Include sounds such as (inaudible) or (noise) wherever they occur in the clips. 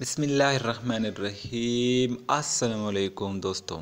बिसमीम अस्सलाम दोस्तों।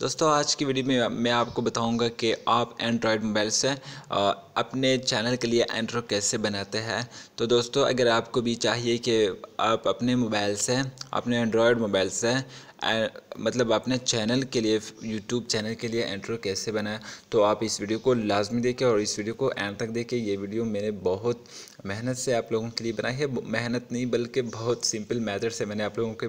दोस्तों, आज की वीडियो में मैं आपको बताऊँगा कि आप एंड्रॉयड मोबाइल से अपने चैनल के लिए एंट्रो कैसे बनाते हैं। तो दोस्तों, अगर आपको भी चाहिए कि आप अपने मोबाइल से, अपने एंड्रॉयड मोबाइल से मतलब अपने चैनल के लिए यूट्यूब चैनल के लिए एंट्रो कैसे बनाए तो आप इस वीडियो को लाजमी देखें और इस वीडियो को एंड तक देखें। ये वीडियो मैंने बहुत मेहनत से आप लोगों के लिए बनाई है। मेहनत नहीं बल्कि बहुत सिंपल मेथड से मैंने आप लोगों के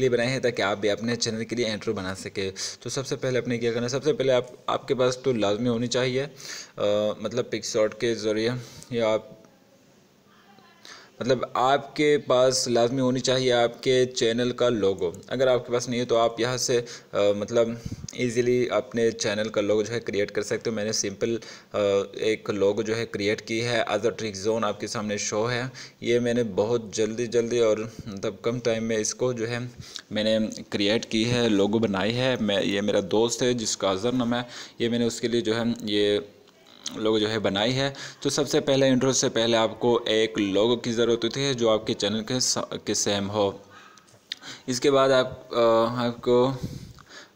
लिए बनाई है ताकि आप भी अपने चैनल के लिए एंट्रो बना सके। तो सबसे पहले अपने क्या करना सबसे पहले आप आपके पास तो लाजमी होनी चाहिए आ, मतलब पिक्सॉट के ज़रिए या आप मतलब आपके पास लाजमी होनी चाहिए आपके चैनल का लोगो। अगर आपके पास नहीं है तो आप यहाँ से आ, मतलब इजीली अपने चैनल का लोगो जो है क्रिएट कर सकते हो। मैंने सिंपल आ, एक लोगो जो है क्रिएट की है। अदर ट्रिक जोन आपके सामने शो है। ये मैंने बहुत जल्दी जल्दी और मतलब कम टाइम में इसको जो है मैंने क्रिएट की है लोगो बनाई है। मैं ये मेरा दोस्त है जिसका अजर नाम है। ये मैंने उसके लिए जो है ये लोगो जो है बनाई है। तो सबसे पहले इंट्रो से पहले आपको एक लोगो की ज़रूरत होती है जो आपके चैनल के के सेम हो। इसके बाद आप आ, आपको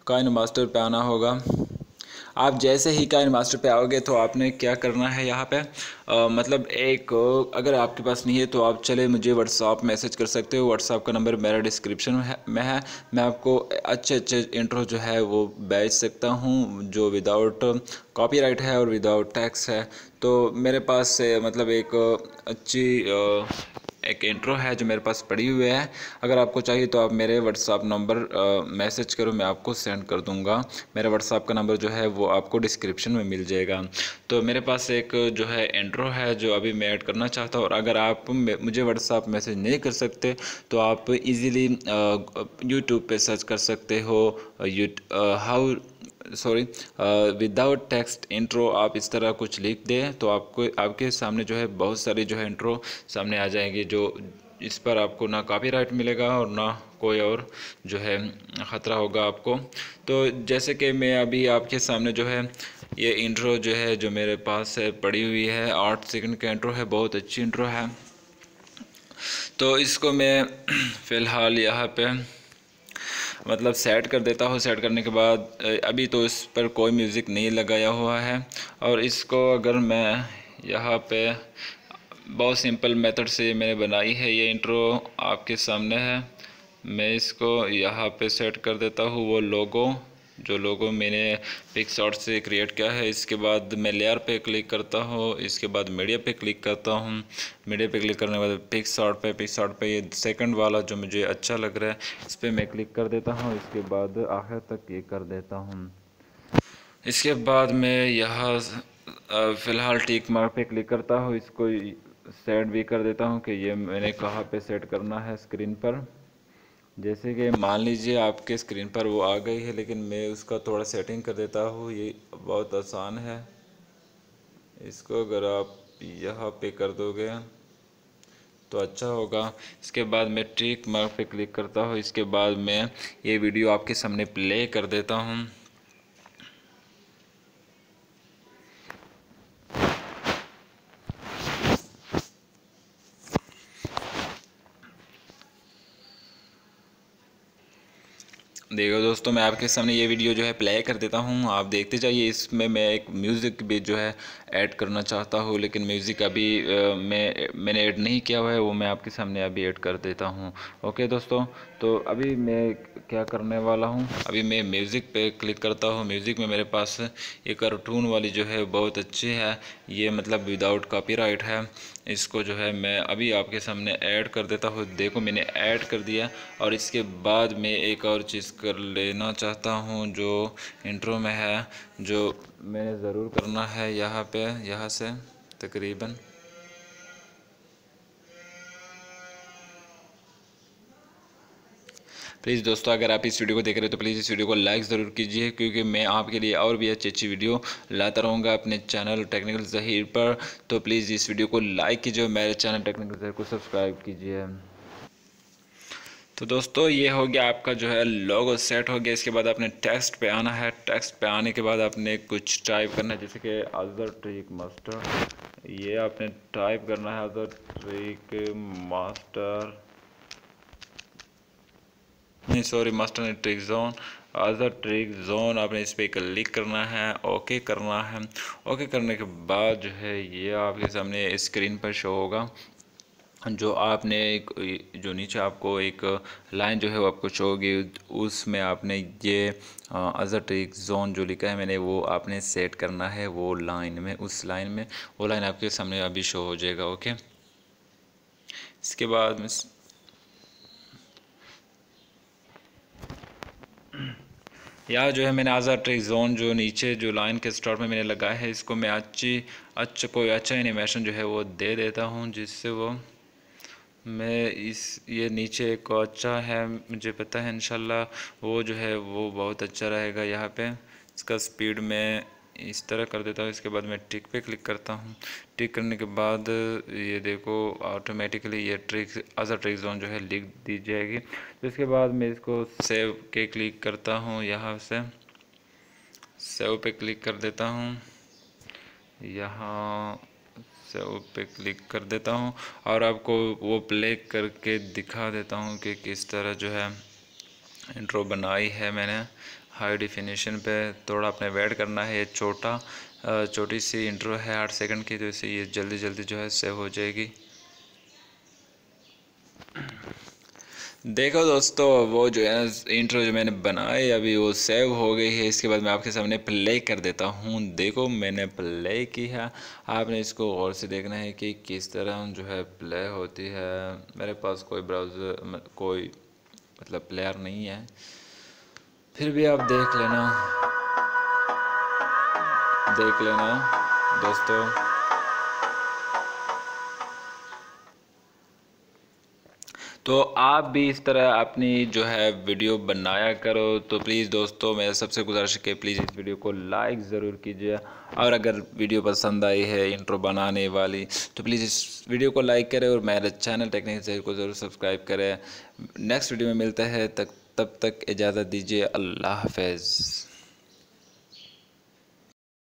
काइन मास्टर पे आना होगा। आप जैसे ही काइन मास्टर पे आओगे तो आपने क्या करना है यहाँ पे? आ, मतलब एक अगर आपके पास नहीं है तो आप चले मुझे व्हाट्सअप मैसेज कर सकते हो। व्हाट्सअप का नंबर मेरा डिस्क्रिप्शन में है। मैं आपको अच्छे अच्छे इंट्रो जो है वो भेज सकता हूँ जो विदाउट कॉपीराइट है और विदाउट टैक्स है। तो मेरे पास मतलब एक अच्छी एक इंट्रो है जो मेरे पास पड़ी हुई है। अगर आपको चाहिए तो आप मेरे व्हाट्सअप नंबर मैसेज करो, मैं आपको सेंड कर दूँगा। मेरा व्हाट्सअप का नंबर जो है वो आपको डिस्क्रिप्शन में मिल जाएगा। तो मेरे पास एक जो है इंट्रो है जो अभी मैं ऐड करना चाहता हूँ। और अगर आप मुझे व्हाट्सअप मैसेज नहीं कर सकते तो आप इजीली यूट्यूब पे सर्च कर सकते हो। How sorry without text intro आप इस तरह कुछ लिख दें तो आपको, आपके सामने जो है बहुत सारी जो है इंट्रो सामने आ जाएँगी, जो इस पर आपको ना कॉपीराइट मिलेगा और ना कोई और जो है ख़तरा होगा आपको। तो जैसे कि मैं अभी आपके सामने जो है, ये इंट्रो जो है, जो मेरे पास है, पड़ी हुई है, आठ सेकंड का इंट्रो है, बहुत अच्छी इंट्रो है। तो इसको मैं (clears throat) फ़िलहाल यहाँ पे मतलब सेट कर देता हूँ। सेट करने के बाद अभी तो इस पर कोई म्यूज़िक नहीं लगाया हुआ है। और इसको अगर मैं यहाँ पे बहुत सिंपल मेथड से मैंने बनाई है, ये इंट्रो आपके सामने है। मैं इसको यहाँ पे सेट कर देता हूँ, वो लोगो जो लोगो मैंने पिक्सआउट से क्रिएट किया है, इसके बाद मैं लेयर पे क्लिक करता हूँ, इसके बाद मीडिया पे क्लिक करता हूँ। मीडिया पे क्लिक करने के बाद पिक्सआउट पे पिक्सआउट पे ये सेकंड वाला जो मुझे अच्छा लग रहा है, इस पर मैं क्लिक कर देता हूँ, इसके बाद आखिर तक ये कर देता हूँ। इसके बाद मैं यहाँ फ़िलहाल टिक मार्क पे क्लिक करता हूँ, इसको सेट भी कर देता हूँ कि ये मैंने कहाँ पे सेट करना है स्क्रीन पर। जैसे कि मान लीजिए आपके स्क्रीन पर वो आ गई है, लेकिन मैं उसका थोड़ा सेटिंग कर देता हूँ। ये बहुत आसान है। इसको अगर आप यहाँ पे कर दोगे तो अच्छा होगा। इसके बाद मैं ट्रिक मार्क पे क्लिक करता हूँ। इसके बाद मैं ये वीडियो आपके सामने प्ले कर देता हूँ। देखो दोस्तों, मैं आपके सामने ये वीडियो जो है प्ले कर देता हूँ। आप देखते जाइए, इसमें मैं एक म्यूज़िक भी जो है ऐड करना चाहता हूँ, लेकिन म्यूज़िक अभी मैं, मैंने ऐड नहीं किया हुआ है, वो मैं आपके सामने अभी ऐड कर देता हूँ। ओके दोस्तों तो अभी मैं क्या करने वाला हूँ? अभी मैं म्यूज़िक पे क्लिक करता हूँ। म्यूज़िक में मेरे पास एक कार्टून वाली जो है, बहुत अच्छी है। ये मतलब विदाउट कॉपीराइट है। इसको जो है, मैं अभी आपके सामने ऐड कर देता हूँ। देखो, मैंने ऐड कर दिया। और इसके बाद मैं एक और चीज़ कर लेना चाहता हूँ, जो इंट्रो में है, जो मैंने ज़रूर करना है यहाँ पे, यहाँ से, तकरीबन। प्लीज़ दोस्तों, अगर आप इस वीडियो को देख रहे हो तो प्लीज़ इस वीडियो को लाइक ज़रूर कीजिए, क्योंकि मैं आपके लिए और भी अच्छी अच्छी वीडियो लाता रहूँगा अपने चैनल टेक्निकल जहीर पर। तो प्लीज़ इस वीडियो को लाइक कीजिए मेरे चैनल टेक्निकल जहीर को सब्सक्राइब कीजिए। तो दोस्तों, ये हो गया आपका जो है लोगो सेट हो गया। इसके बाद आपने टेक्स्ट पे आना है। टेक्स्ट पे आने के बाद आपने कुछ टाइप करना है, जैसे कि अदर ट्रिक मास्टर ये आपने टाइप करना है अदर ट्रिक मास्टर नहीं सॉरी मास्टर ने trick zone other trick zone आपने इस पर क्लिक करना है ओके करना है। ओके करने के बाद जो है ये आपके सामने स्क्रीन पर शो होगा, जो आपने एक, जो नीचे आपको एक लाइन जो है वो आपको शो होगी, उसमें आपने ये अज़र ट्रिक जोन जो लिखा है मैंने वो आपने सेट करना है वो लाइन में, उस लाइन में, वो लाइन आपके सामने अभी शो हो जाएगा ओके इसके बाद यहाँ जो है मैंने आज़ाद ट्रिक जोन जो नीचे जो लाइन के स्टार्ट में मैंने लगाया है, इसको मैं अच्छी अच्छा कोई अच्छा एनिमेशन जो है वो दे देता हूँ, जिससे वो मैं इस, ये नीचे एक अच्छा है, मुझे पता है इनशाला वो जो है वो बहुत अच्छा रहेगा यहाँ पे। इसका स्पीड में इस तरह कर देता हूँ, इसके बाद मैं टिक पे क्लिक करता हूँ। टिक करने के बाद ये देखो ऑटोमेटिकली ये ट्रिक अज़र ट्रिक जोन जो है लिख दी जाएगी। तो इसके बाद मैं इसको सेव के क्लिक करता हूँ, यहाँ से सेव पे क्लिक कर देता हूँ। यहाँ सेव पे क्लिक कर देता हूँ और आपको वो प्ले करके दिखा देता हूँ कि किस तरह जो है इंट्रो बनाई है मैंने। हाई डिफिनीशन पे थोड़ा अपने वेट करना है, ये छोटा छोटी सी इंट्रो है आठ सेकंड की तो इसे ये जल्दी जल्दी जो है सेव हो जाएगी। देखो दोस्तों, वो जो है इंट्रो जो मैंने बनाई, अभी वो सेव हो गई है, इसके बाद मैं आपके सामने प्ले कर देता हूँ। देखो, मैंने प्ले की है। आपने इसको गौर से देखना है कि किस तरह जो है प्ले होती है। मेरे पास कोई ब्राउज़र कोई मतलब प्लेयर नहीं है। फिर भी आप देख लेना। देख लेना, दोस्तों। तो आप भी इस तरह अपनी जो है वीडियो बनाया करो। तो प्लीज़ दोस्तों, मैं सबसे गुजारिश के प्लीज़ इस वीडियो को लाइक ज़रूर कीजिए। और अगर वीडियो पसंद आई है इंट्रो बनाने वाली तो प्लीज़ इस वीडियो को लाइक करें और मेरे चैनल टेक्निक को ज़रूर सब्सक्राइब करें। नेक्स्ट वीडियो में मिलता है तक तब तक इजाज़त दीजिए। अल्लाह हाफ़